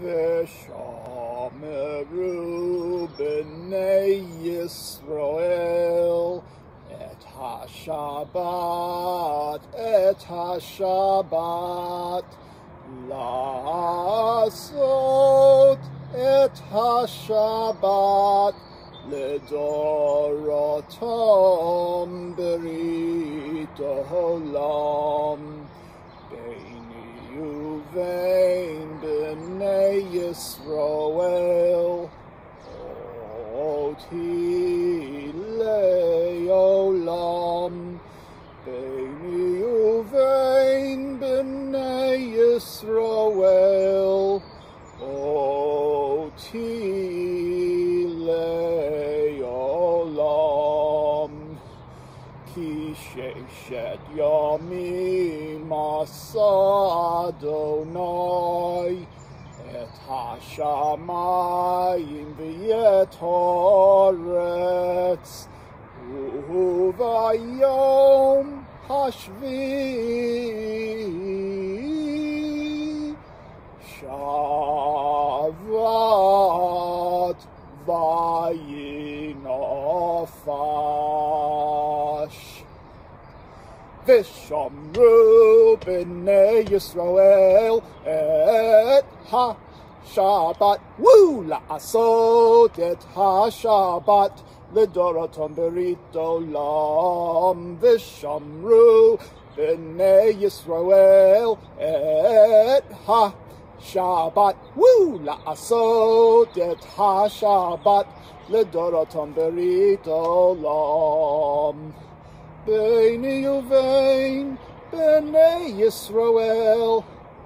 ושומרו בני ישראל את השבת, את השבת, לעשות את השבת לדורותם ברית העולם. ביני ובין Yisroel, oti leolam, beini uvein b'nei Yisroel, oti leolam, ki sheishet yamim asa Adonai, השמיים ואת הארץ, וביום השביעי שבת וינפש. ושמרו בני ישראל את השבת, וו לעשות את השבת לדורותם ברית עולם, ושמרו בני ישראל את השבת, וו לעשות את השבת לדורותם ברית עולם. ביני ובין בני ישראל,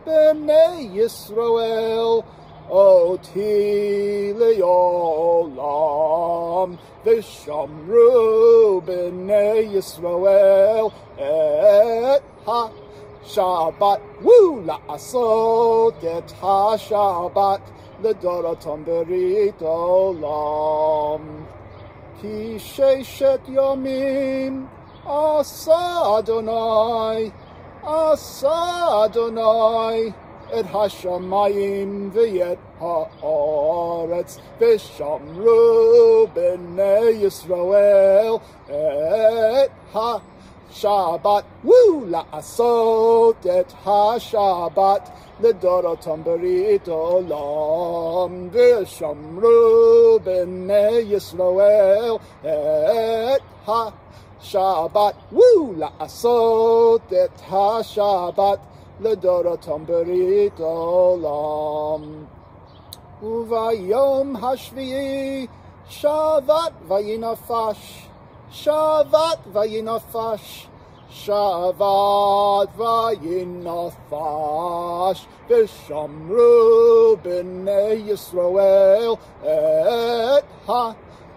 בני ישראל, Otile Olam Vishamru B'nei Yisrael Et Ha Shabbat Woo La'asot Et Ha Shabbat L'doratam Berit Olam. Ki Sheshet Yomim Asa Adonai Asa Adonai את השמיים ואת הארץ, ושמרו בני ישראל את השבת, וו לעשות את השבת לדורותם ברית עולם, ושמרו בני ישראל את השבת, וו לעשות את השבת לדורותם ברית עולם. וביום השביעי שבת וינפש, שבת וינפש, שבת וינפש, ושמרו בני ישראל את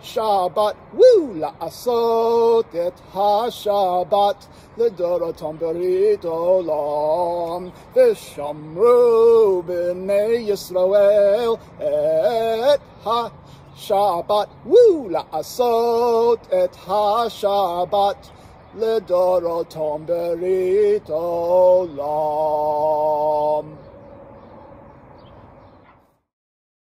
השבת, וו לעשות את השבת לדורותם ברית עולם, ושמרו בני ישראל את השבת, וו לעשות את השבת לדורותם ברית עולם.